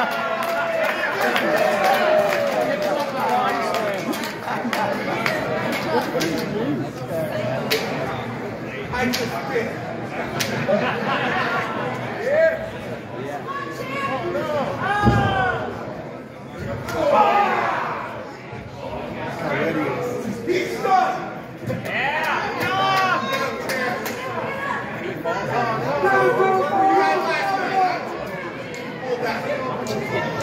I just